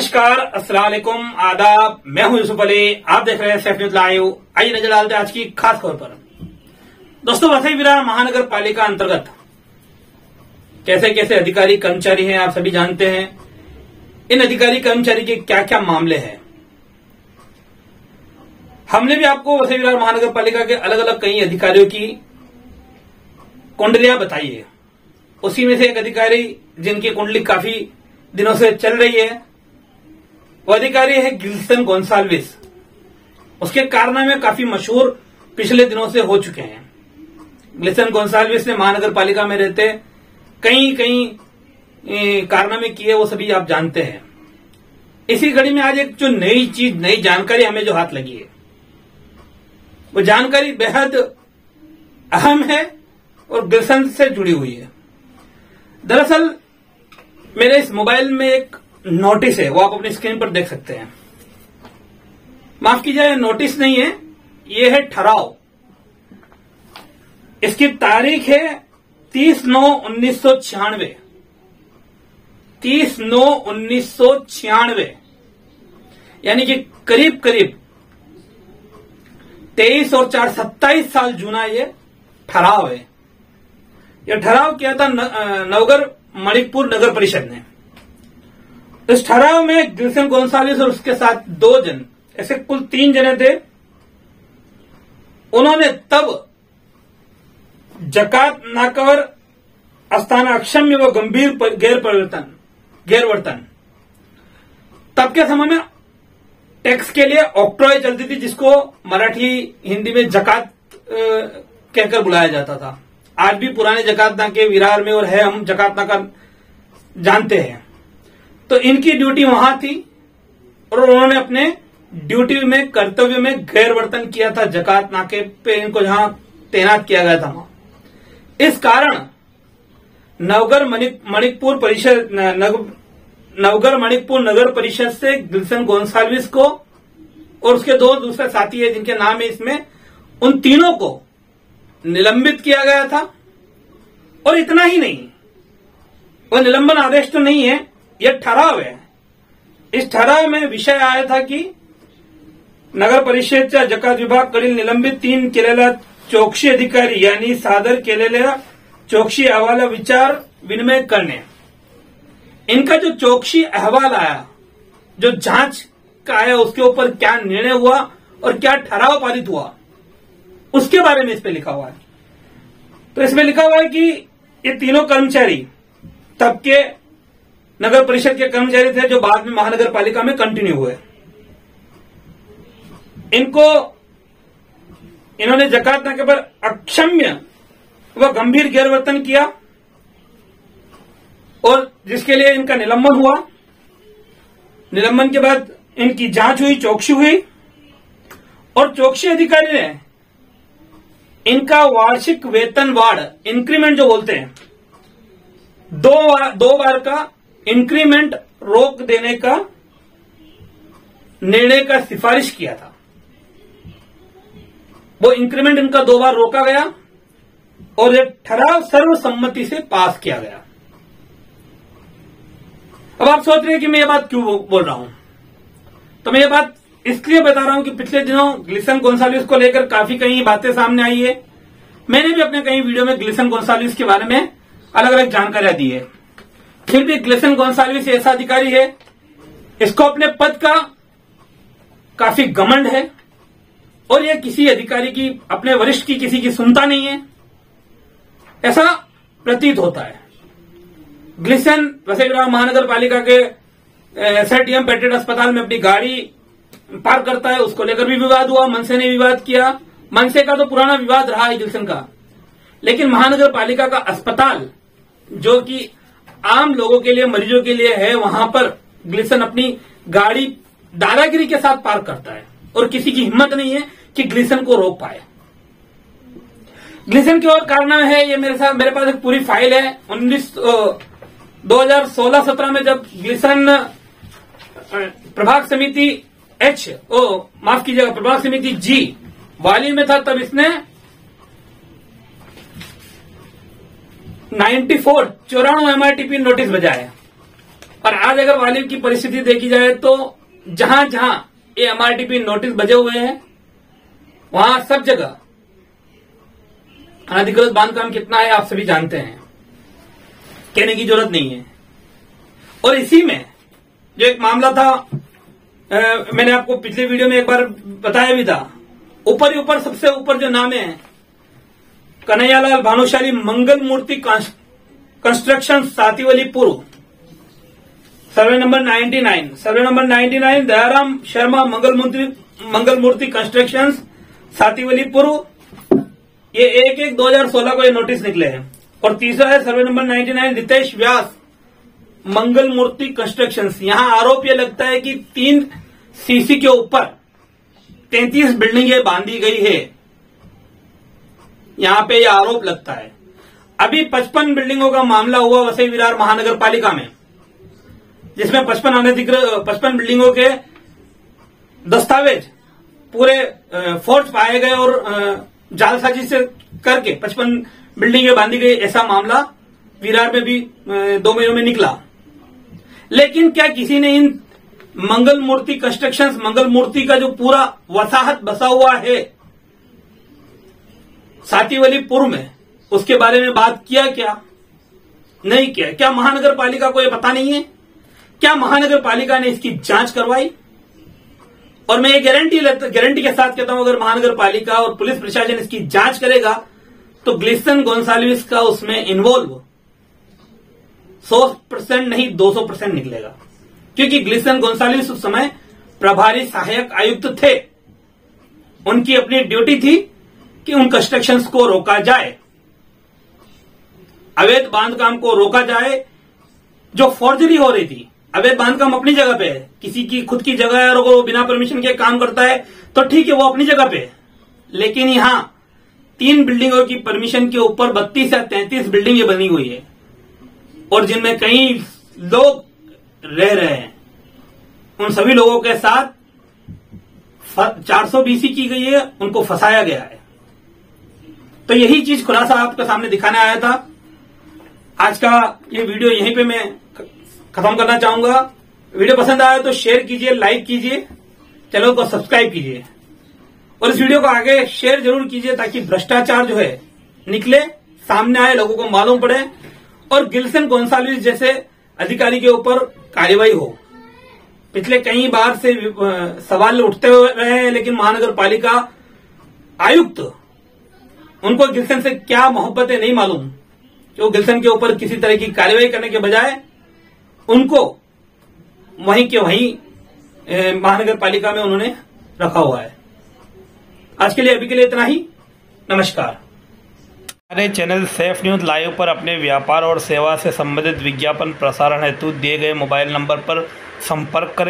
नमस्कार वालेकुम आदाब, मैं हूँ यूसुफ अली, आप देख रहे हैं सेफ़ न्यूज़ लाइव आइए नज़र डालते हैं आज की खास खबर पर। दोस्तों, वसई विरार महानगर पालिका अंतर्गत। कैसे कैसे अधिकारी, कर्मचारी हैं, आप सभी जानते हैं। इन अधिकारी, कर्मचारी के क्या क्या मामले हैं? हमने भी आपको वसई विरार महानगर पालिका के अलग अलग कई अधिकारियों की कुंडलियाँ बताई है। उसी में से एक अधिकारी जिनकी कुंडली काफ़ी दिनों से चल रही है वो अधिकारी है गिल्सन गोन्साल्विस उसके कारनामे काफ़ी मशहूर पिछले दिनों से हो चुके हैं। गिल्सन गोन्साल्विस ने महानगर पालिका में रहते कई कई कारनामे किए, वो सभी आप जानते हैं। इसी घड़ी में आज एक जो नई चीज़, नई जानकारी हमें जो हाथ लगी है। वो जानकारी बेहद अहम है और गिल्सन से जुड़ी हुई है। दरअसल, मेरे इस मोबाइल में एक नोटिस है, वो आप अपनी स्क्रीन पर देख सकते हैं। माफ़ कीजिए नोटिस नहीं है, ये है ठहराव। इसकी तारीख है तीस नौ उन्नीस सौ छियानवे। तीस नौ उन्नीस सौ छियानवे। यानी कि करीब करीब तेईस और चार, सत्ताईस साल जूना ये ठहराव है। यह ठहराव किया था नवगर मणिकपुर नगर परिषद ने। इस ठहराव में गिल्सन गोन्सालिस और उसके साथ दो जन, ऐसे कुल तीन जने थे। उन्होंने तब जकात नाकर अस्थाना, अक्षम्य व गंभीर गैर परिवर्तन गैरवर्तन तब के समय में टैक्स के लिए ऑक्ट्रॉय चलती थी, जिसको मराठी, हिंदी में जकात कहकर बुलाया जाता था। आज भी पुराने जकातना के विरार में और है, हम जकातना का जानते हैं। तो इनकी ड्यूटी वहाँ थी और उन्होंने अपने ड्यूटी में, कर्तव्य में गैर वर्तन किया था जकात नाके पे, इनको जहाँ तैनात किया गया था वहाँ। इस कारण नवगर मणिकपुर परिषद नवगर मणिपुर नगर परिषद से गिल्सन गोन्साल्विस को और उसके दो दूसरे साथी है जिनके नाम है इसमें, उन तीनों को निलंबित किया गया था। और इतना ही नहीं वह निलंबन आदेश तो नहीं है यह ठहराव है। इस ठहराव में विषय आया था कि नगर परिषदेच्या जकात विभाग कडील निलंबित तीन केलेल्या चौकशी अधिकारी, यांनी सादर केलेल्या चौकशी अहवाला विचार विनिमय करने इनका जो चौकसी अहवाल आया, जो जाँच का आया, उसके ऊपर क्या निर्णय हुआ और क्या ठहराव पारित हुआ, उसके बारे में इस पे लिखा हुआ है। तो इसमें लिखा हुआ है कि ये तीनों कर्मचारी तब के नगर परिषद के कर्मचारी थे जो बाद में महानगर पालिका में कंटिन्यू हुए। इनको, इन्होंने जकात नाके पर अक्षम्य व गंभीर गैरवर्तन किया और जिसके लिए इनका निलंबन हुआ। निलंबन के बाद इनकी जाँच हुई, चौकसी हुई और चौकसी अधिकारी ने इनका वार्षिक वेतन वार्ड इंक्रीमेंट जो बोलते हैं, दो बार दो बार का इंक्रीमेंट रोक देने का निर्णय का सिफारिश किया था। वो इंक्रीमेंट इनका दो बार रोका गया और यह ठराव सर्वसम्मति से पास किया गया। अब आप सोच रहे हैं कि मैं ये बात क्यों बोल रहा हूँ? तो मैं ये बात इसलिए बता रहा हूँ कि पिछले दिनों ग्लिसन गोन्सालिस को लेकर काफ़ी कई बातें सामने आई है। मैंने भी अपने कई वीडियो में ग्लिसन गोन्सालिस के बारे में अलग अलग जानकारियाँ दी है। फिर भी ग्लिसन गोन्सालिस ऐसा अधिकारी है, इसको अपने पद का काफ़ी घमंड है, और यह किसी अधिकारी की, अपने वरिष्ठ की किसी की सुनता नहीं है। ऐसा प्रतीत होता है। ग्लिसन वसईग्राम महानगर पालिका के एसआईटीएम पेटेड अस्पताल में अपनी गाड़ी पार्क करता है, उसको लेकर भी विवाद हुआ, मनसे ने विवाद किया। मनसे का तो पुराना विवाद रहा है गिल्सन का। लेकिन महानगर पालिका का अस्पताल, जो कि आम लोगों के लिए, मरीजों के लिए है, वहाँ पर ग्लिसन अपनी गाड़ी दादागिरी के साथ पार्क करता है। और किसी की हिम्मत नहीं है कि ग्लिसन को रोक पाए। ग्लिसन की और कारण है, ये मेरे साथ, मेरे पास एक पूरी फ़ाइल है। उन्नीस दो हज़ार सोलह, सत्रह में जब ग्लिसन प्रभाग समिति एच ओ, माफ़ कीजिएगा, प्रभाग समिति जी वाली में था, तब इसने 94 चौराणु एमआरटीपी नोटिस बजाया और आज अगर वाली की परिस्थिति देखी जाए तो जहाँ जहाँ ये एमआरटीपी नोटिस बजे हुए हैं वहाँ सब जगह अनधिकृत बांधकाम कितना है आप सभी जानते हैं। कहने की ज़रूरत नहीं है। और इसी में जो एक मामला था आ, मैंने आपको पिछले वीडियो में एक बार बताया भी था ऊपर ही ऊपर सबसे ऊपर जो नाम है कन्हैयालाल भानुशाली मंगल मूर्ति कंस्ट्रक्शन सातीवली पूर्व। Survey number 99 survey number 99 Dayaram Sharma Mangal Murti Mangal Murti construction Sativali पूर्व। ये एक एक 2016 को ये नोटिस निकले हैं। और तीसरा है survey number 99 Ritesh Vyas, Mangal Murti construction यहाँ आरोप यह लगता है कि तीन सीसी के ऊपर तैतीस बिल्डिंगें बांधी गई है। यहाँ पे यह आरोप लगता है। अभी 55 बिल्डिंगों का मामला हुआ वसई विरार महानगर पालिका में, जिसमें पचपन अनधिकृत पचपन बिल्डिंगों के दस्तावेज़ पूरे फोर्ट पाए गए और जालसाजी से करके पचपन बिल्डिंगें बांधी गई, ऐसा मामला विरार में भी दो महीनों में निकला। लेकिन क्या किसी ने इन मंगल मूर्ति कंस्ट्रक्शंस मंगल मूर्ति का जो पूरा वसाहत बसा हुआ है सातीवली पूर्व में उसके बारे में बात किया क्या? नहीं किया। क्या महानगर पालिका को यह पता नहीं है? क्या महानगर पालिका ने इसकी जाँच करवाई? और मैं ये गारंटी गारंटी के साथ कहता हूँ, अगर महानगर पालिका और पुलिस प्रशासन इसकी जाँच करेगा तो ग्लिसन गोन्साल्विस का उसमें इन्वॉल्व सौ परसेंट नहीं, दो सौ परसेंट निकलेगा। क्योंकि ग्लिसन गोन्साल्विस उस समय प्रभारी सहायक आयुक्त थे। उनकी अपनी ड्यूटी थी कि उन कंस्ट्रक्शन को रोका जाए। अवैध बांधकाम को रोका जाए, जो फॉर्जरी हो रही थी। अवैध बांधकाम अपनी जगह पे है। किसी की खुद की जगह है और वो बिना परमिशन के काम करता है तो ठीक है, वो अपनी जगह पे है। लेकिन यहाँ तीन बिल्डिंगों की परमिशन के ऊपर बत्तीस या तैंतीस बिल्डिंगें बनी हुई है। और जिनमें कई लोग रह रहे हैं। उन सभी लोगों के साथ 400 बीसी की गई है, उनको फंसाया गया है। तो यही चीज़ खुलासा आपके सामने दिखाने आया था। आज का ये वीडियो यहीं पे मैं खत्म करना चाहूँगा। वीडियो पसंद आया तो शेयर कीजिए लाइक कीजिए, चैनल को सब्सक्राइब कीजिए। और इस वीडियो को आगे शेयर ज़रूर कीजिए ताकि भ्रष्टाचार जो है निकले, सामने आए, लोगों को मालूम पड़े। और गिल्सन गोन्सालिस जैसे अधिकारी के ऊपर कार्यवाही हो। पिछले कई बार से सवाल उठते रहे हैं, लेकिन महानगर पालिका आयुक्त उनको गिल्सन से क्या मोहब्बत है नहीं मालूम? कि वो गिल्सन के ऊपर किसी तरह की कार्यवाही करने के बजाय उनको वहीं के वहीं महानगर पालिका में उन्होंने रखा हुआ है। आज के लिए अभी के लिए इतना ही। नमस्कार। हमारे चैनल सेफ़ न्यूज़ लाइव पर अपने व्यापार और सेवा से संबंधित विज्ञापन प्रसारण हेतु दिए गए मोबाइल नंबर पर संपर्क करें।